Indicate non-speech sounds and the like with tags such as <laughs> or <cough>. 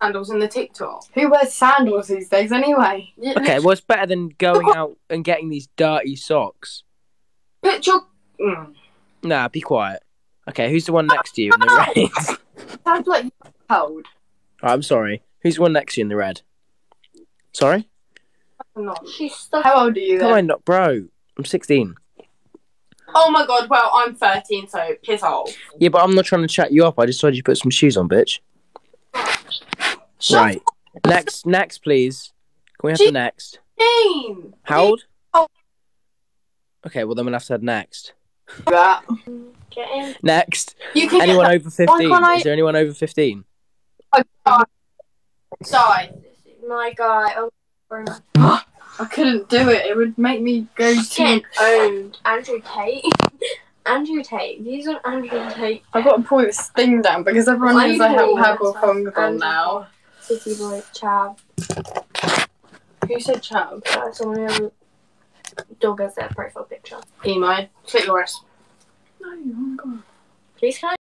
sandals in the TikTok. Who wears sandals these days anyway? Okay, well, it's better than going out and getting these dirty socks. Picture. Mm. Nah, be quiet. Okay, who's the one next to you in the <laughs> red? Sounds like you're cold. Oh, I'm sorry. Who's the one next to you in the red? Sorry? I'm not. She's stuck. How old are you Come then? on, not bro. I'm 16. Oh my god, well, I'm 13, so piss off. Yeah, but I'm not trying to chat you up. I just told you to put some shoes on, bitch. Shut right. Next, next, please. Can we have Gee- the next? Name. How old? Oh. Okay, well then we'll have to have next. That. Get in. Next. You can Anyone over 15? I- Is there anyone over 15? that. Die. My guy. Oh, <gasps> I couldn't do it. It would make me go Getting to. owned. Andrew Tate. <laughs> Andrew Tate. These are Andrew Tate. I've got to pull this thing down because everyone knows I have know, purple that's thongs on Andrew now. City boy. Chav. Who said Chubb? Uh, someone who dog as their profile picture. Emo. Click yours. No, oh my god. Please can